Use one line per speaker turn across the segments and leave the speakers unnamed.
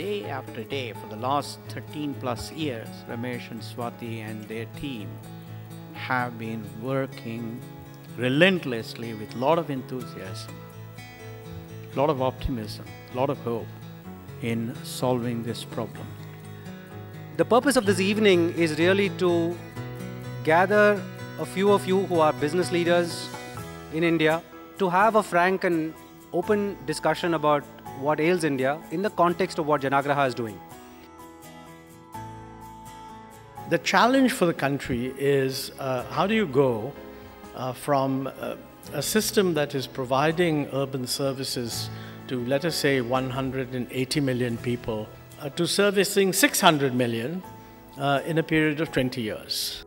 day after day for the last 13 plus years, Ramesh and Swati and their team have been working relentlessly with a lot of enthusiasm, a lot of optimism, a lot of hope in solving this problem.
The purpose of this evening is really to gather a few of you who are business leaders in India to have a frank and open discussion about what ails India in the context of what Janaagraha is doing.
The challenge for the country is uh, how do you go uh, from uh, a system that is providing urban services to, let us say, 180 million people uh, to servicing 600 million uh, in a period of 20 years.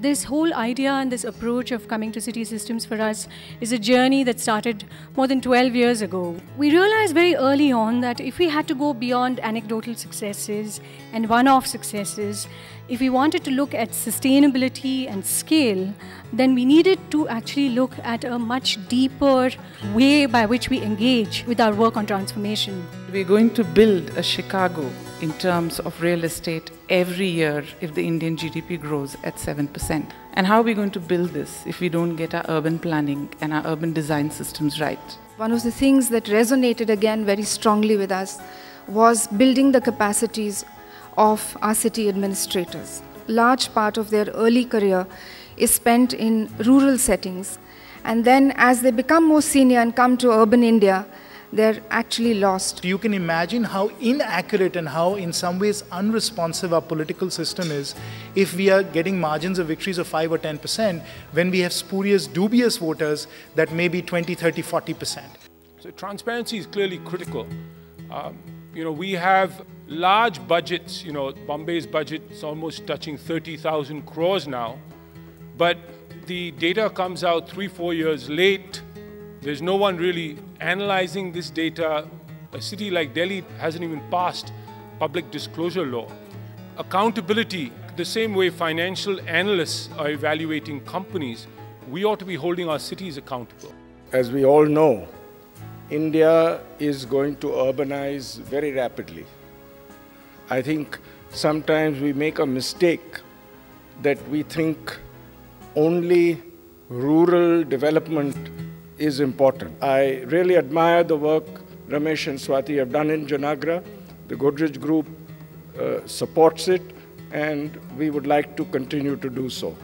This whole idea and this approach of coming to city systems for us is a journey that started more than 12 years ago. We realized very early on that if we had to go beyond anecdotal successes and one off successes, if we wanted to look at sustainability and scale, then we needed to actually look at a much deeper way by which we engage with our work on transformation.
We're going to build a Chicago in terms of real estate every year if the Indian GDP grows at 7%. And how are we going to build this if we don't get our urban planning and our urban design systems right?
One of the things that resonated again very strongly with us was building the capacities of our city administrators. Large part of their early career is spent in rural settings. And then as they become more senior and come to urban India, they're actually lost.
You can imagine how inaccurate and how, in some ways, unresponsive our political system is if we are getting margins of victories of 5 or 10% when we have spurious, dubious voters that may be 20, 30, 40%.
So, transparency is clearly critical. Um, you know, we have large budgets, you know, Bombay's budget is almost touching 30,000 crores now, but the data comes out three, four years late there's no one really analyzing this data. A city like Delhi hasn't even passed public disclosure law. Accountability, the same way financial analysts are evaluating companies, we ought to be holding our cities accountable.
As we all know, India is going to urbanize very rapidly. I think sometimes we make a mistake that we think only rural development is important. I really admire the work Ramesh and Swati have done in Janaagraha. The Godrej Group uh, supports it and we would like to continue to do so.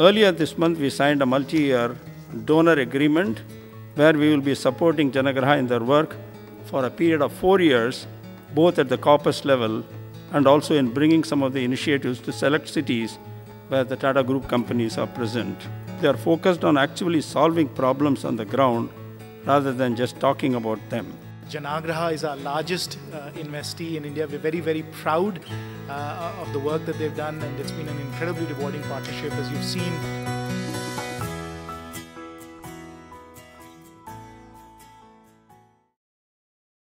Earlier this month, we signed a multi year donor agreement where we will be supporting Janaagraha in their work for a period of four years, both at the corpus level and also in bringing some of the initiatives to select cities where the Tata Group companies are present. They are focused on actually solving problems on the ground rather than just talking about them.
Janaagraha is our largest uh, investee in India. We're very, very proud uh, of the work that they've done, and it's been an incredibly rewarding partnership, as you've seen.